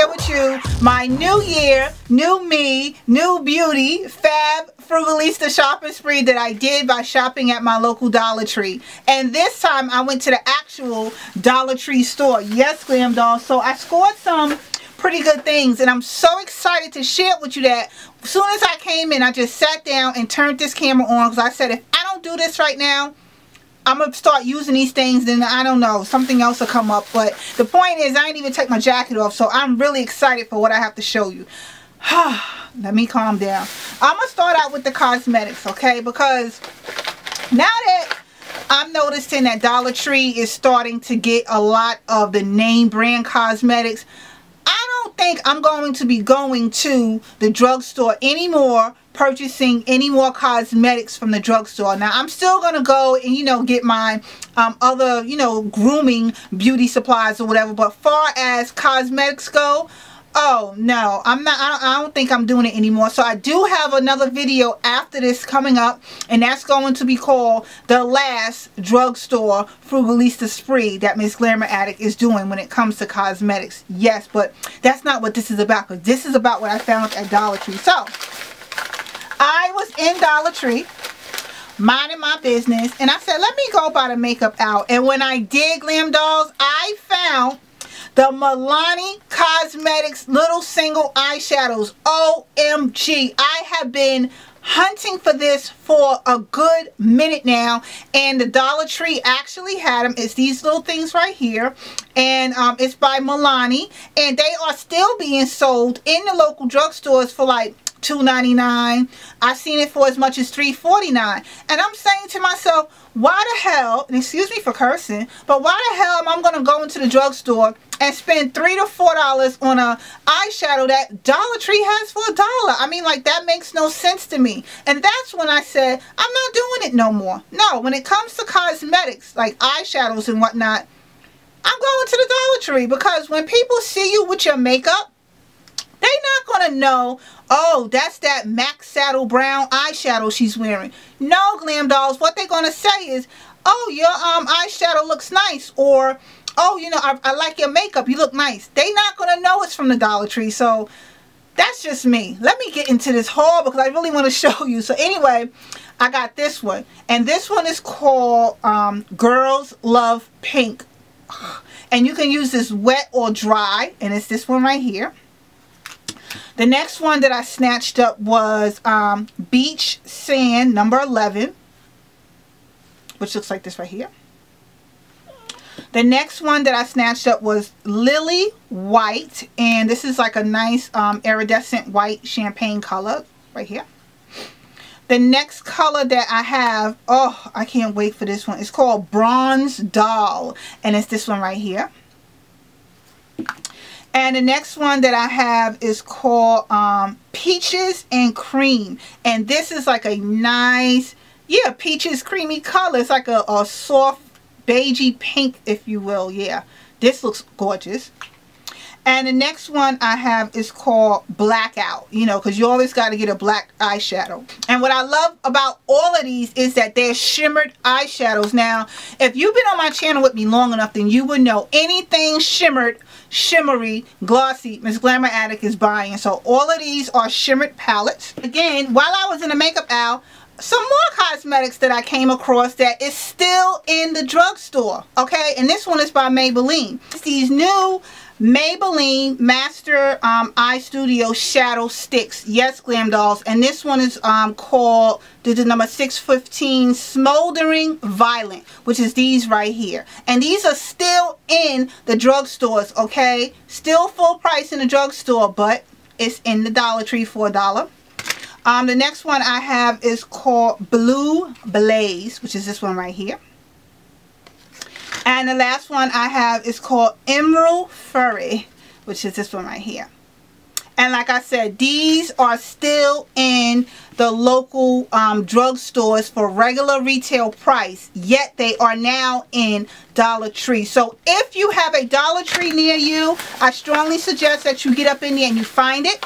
share with you my new year, new me, new beauty, fab frugalista shopping spree that I did by shopping at my local Dollar Tree. And this time I went to the actual Dollar Tree store. Yes, Glam Doll. So I scored some pretty good things and I'm so excited to share with you that as soon as I came in I just sat down and turned this camera on because I said if I don't do this right now I'm going to start using these things then I don't know something else will come up. But the point is I didn't even take my jacket off so I'm really excited for what I have to show you. Let me calm down. I'm going to start out with the cosmetics okay? Because now that I'm noticing that Dollar Tree is starting to get a lot of the name brand cosmetics I don't think I'm going to be going to the drugstore anymore purchasing any more cosmetics from the drugstore. Now, I'm still going to go and, you know, get my um, other, you know, grooming beauty supplies or whatever. But far as cosmetics go, oh no i'm not I don't, I don't, think i'm doing it anymore so i do have another video after this coming up and that's going to be called the last drugstore frugalista spree that miss glamour addict is doing when it comes to cosmetics yes but that's not what this is about because this is about what i found at dollar tree so I was in Dollar Tree minding my business and I said let me go buy the makeup out. And when I did Glam Dolls I found the Milani Cosmetics little single eyeshadows. OMG I have been hunting for this for a good minute now and the Dollar Tree actually had them it's these little things right here and um, it's by Milani and they are still being sold in the local drugstores for like $2.99. I've seen it for as much as $3.49. And I'm saying to myself, why the hell, and excuse me for cursing, but why the hell am I going to go into the drugstore and spend 3 to $4 on a eyeshadow that Dollar Tree has for a dollar? I mean, like, that makes no sense to me. And that's when I said, I'm not doing it no more. No, when it comes to cosmetics, like eyeshadows and whatnot, I'm going to the Dollar Tree because when people see you with your makeup, they're not going to know, oh, that's that MAC Saddle Brown eyeshadow she's wearing. No, Glam Dolls, what they're going to say is, oh, your um eyeshadow looks nice. Or, oh, you know, I, I like your makeup. You look nice. They're not going to know it's from the Dollar Tree. So, that's just me. Let me get into this haul because I really want to show you. So, anyway, I got this one. And this one is called um, Girls Love Pink. And you can use this wet or dry. And it's this one right here. The next one that I snatched up was um, Beach Sand number 11, which looks like this right here. The next one that I snatched up was Lily White, and this is like a nice um, iridescent white champagne color right here. The next color that I have, oh, I can't wait for this one. It's called Bronze Doll, and it's this one right here. And the next one that I have is called um, Peaches and Cream. And this is like a nice, yeah, peaches creamy color. It's like a, a soft beigey pink, if you will. Yeah, this looks gorgeous. And the next one I have is called Blackout, you know, because you always got to get a black eyeshadow. And what I love about all of these is that they're shimmered eyeshadows. Now, if you've been on my channel with me long enough, then you would know anything shimmered shimmery, glossy Miss Glamour Addict is buying. So all of these are shimmered palettes. Again, while I was in the makeup aisle, some more cosmetics that I came across that is still in the drugstore. Okay, and this one is by Maybelline. It's these new Maybelline Master um, Eye Studio Shadow Sticks. Yes, Glam Dolls. And this one is um, called, this is number 615 Smoldering Violet, which is these right here. And these are still in the drugstores, okay? Still full price in the drugstore, but it's in the Dollar Tree for a dollar. Um, the next one I have is called Blue Blaze, which is this one right here. And the last one I have is called Emerald Furry, which is this one right here. And like I said, these are still in the local um, drugstores for regular retail price. Yet they are now in Dollar Tree. So if you have a Dollar Tree near you, I strongly suggest that you get up in there and you find it.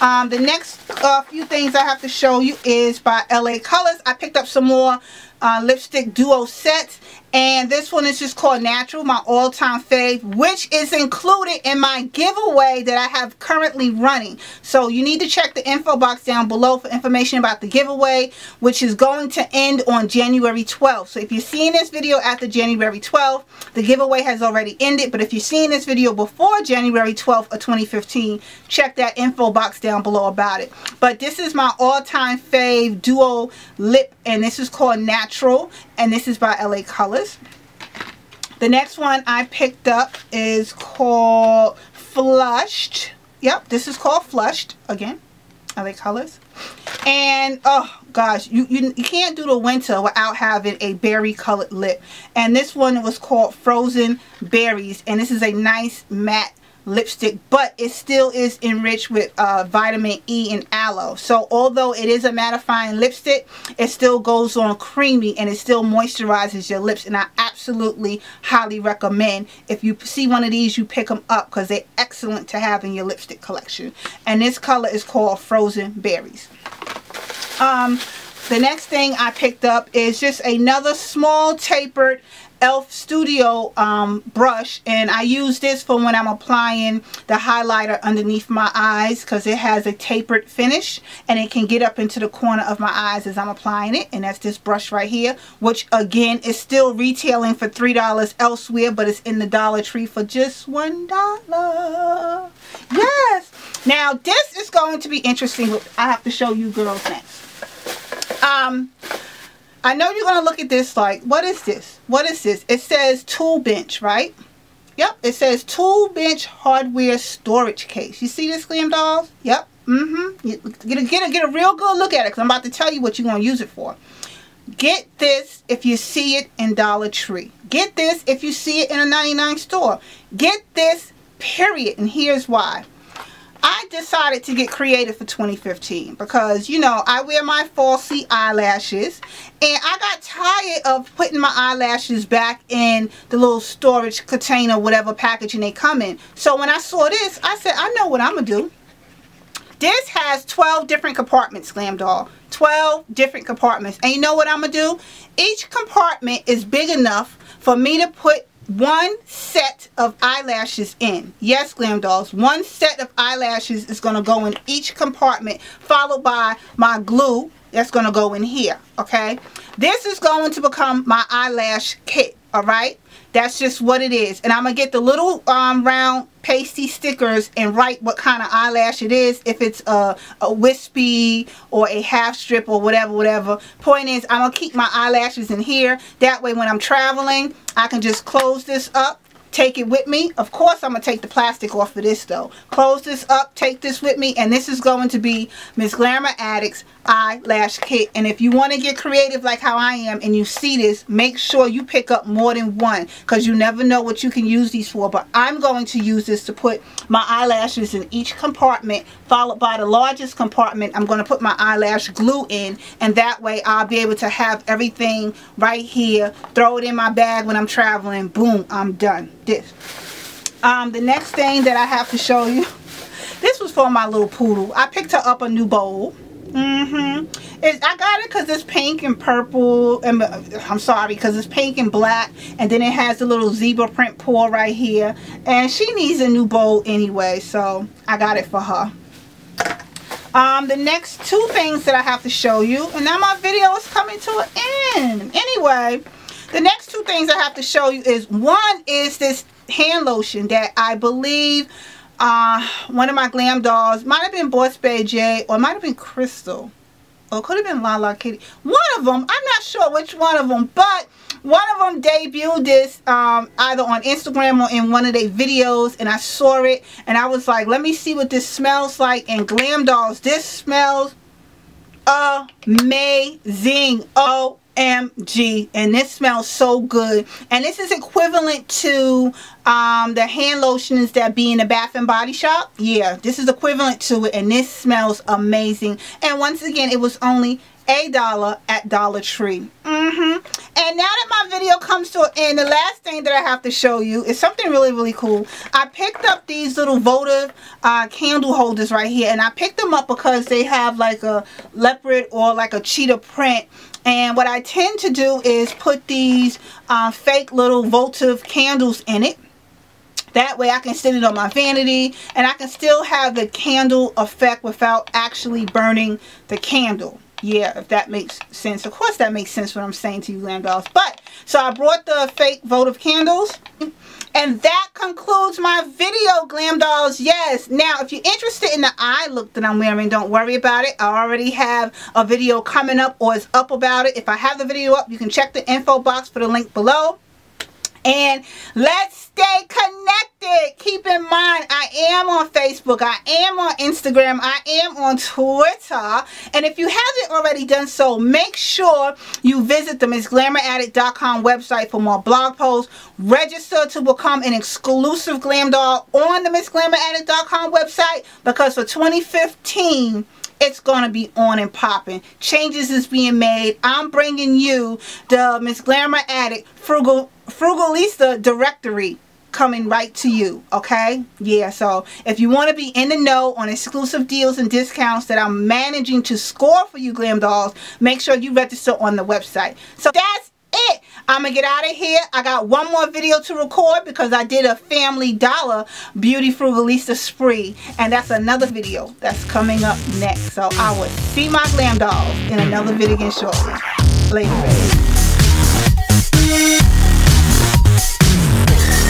Um, the next uh, few things I have to show you is by LA Colors. I picked up some more uh, lipstick duo sets And this one is just called Natural, my all-time fave, which is included in my giveaway that I have currently running. So you need to check the info box down below for information about the giveaway, which is going to end on January 12th. So if you're seeing this video after January 12th, the giveaway has already ended. But if you're seeing this video before January 12th of 2015, check that info box down below about it. But this is my all-time fave duo lip, and this is called Natural, and this is by LA Colors. The next one I picked up is called Flushed. Yep, this is called Flushed again. LA Colors. And, oh, gosh, you, you, you can't do the winter without having a berry colored lip. And this one was called Frozen Berries. And this is a nice matte lipstick but it still is enriched with uh, vitamin E and aloe. So although it is a mattifying lipstick it still goes on creamy and it still moisturizes your lips. And I absolutely highly recommend if you see one of these you pick them up because they're excellent to have in your lipstick collection. And this color is called frozen berries. Um the next thing I picked up is just another small tapered e.l.f. Studio um, brush and I use this for when I'm applying the highlighter underneath my eyes because it has a tapered finish and it can get up into the corner of my eyes as I'm applying it and that's this brush right here which again is still retailing for $3 elsewhere but it's in the Dollar Tree for just $1. Yes! Now this is going to be interesting. I have to show you girls next. Um, I know you're going to look at this like, what is this? What is this? It says tool bench, right? Yep, it says tool bench hardware storage case. You see this, Glam Dolls? Yep. Mm-hmm. Get a, get, a, get a real good look at it because I'm about to tell you what you're going to use it for. Get this if you see it in Dollar Tree. Get this if you see it in a 99 store. Get this, period. And here's why. I decided to get creative for 2015 because, you know, I wear my falsy eyelashes and I got tired of putting my eyelashes back in the little storage container, whatever packaging they come in. So when I saw this, I said, I know what I'm going to do. This has 12 different compartments, Glam Doll. 12 different compartments. And you know what I'm going to do? Each compartment is big enough for me to put one set of eyelashes in. Yes, Glam Dolls, one set of eyelashes is going to go in each compartment, followed by my glue that's going to go in here, okay? This is going to become my eyelash kit, all right? That's just what it is. And I'm to get the little um, round pasty stickers and write what kind of eyelash it is. If it's a, a wispy or a half strip or whatever, whatever. Point is, I'm to keep my eyelashes in here. That way when I'm traveling, I can just close this up take it with me. Of course, I'm to take the plastic off of this, though. Close this up, take this with me, and this is going to be Miss Glamour Addicts eyelash kit. And if you want to get creative like how I am and you see this, make sure you pick up more than one because you never know what you can use these for. But I'm going to use this to put my eyelashes in each compartment, followed by the largest compartment. I'm going to put my eyelash glue in, and that way I'll be able to have everything right here, throw it in my bag when I'm traveling. Boom, I'm done this. Um, the next thing that I have to show you, this was for my little poodle. I picked her up a new bowl. Mm-hmm. I got it because it's pink and purple. And uh, I'm sorry, because it's pink and black. And then it has the little zebra print paw right here. And she needs a new bowl anyway, so I got it for her. Um, the next two things that I have to show you, and now my video is coming to an end. Anyway, the next two things I have to show you is one is this hand lotion that I believe uh, one of my glam dolls might have been Boss Bay J or might have been Crystal or could have been La La Kitty. One of them, I'm not sure which one of them, but one of them debuted this um, either on Instagram or in one of their videos and I saw it and I was like, let me see what this smells like and Glam Dolls, this smells amazing. Oh OMG and this smells so good and this is equivalent to um, the hand lotions that be in the Bath and Body Shop yeah this is equivalent to it and this smells amazing and once again it was only a dollar at Dollar Tree. Mm-hmm. And now that my video comes to an end, the last thing that I have to show you is something really, really cool. I picked up these little votive uh, candle holders right here. And I picked them up because they have like a leopard or like a cheetah print And what I tend to do is put these uh, fake little votive candles in it. That way I can sit it on my vanity and I can still have the candle effect without actually burning the candle. Yeah, if that makes sense. Of course that makes sense what I'm saying to you, glam dolls. But, so I brought the fake votive candles. And that concludes my video, Glam Dolls. Yes. Now, if you're interested in the eye look that I'm wearing, don't worry about it. I already have a video coming up or is up about it. If I have the video up, you can check the info box for the link below. And let's stay connected. Keep in mind, I am on Facebook. I am on Instagram. I am on Twitter. And if you haven't already done so, make sure you visit the MzGlamourAddict.com website for more blog posts. Register to become an exclusive glam doll on the MzGlamourAddict.com website because for 2015, it's going to be on and popping. Changes is being made. I'm bringing you the Miss Glamour Addict Frugal Frugalista directory coming right to you okay? Yeah so if you want to be in the know on exclusive deals and discounts that I'm managing to score for you glam dolls make sure you register on the website. So that's it. I'm gonna get out of here. I got one more video to record because I did a family dollar beauty frugalista spree and that's another video that's coming up next. So I will see my glam dolls in another video shortly. Later.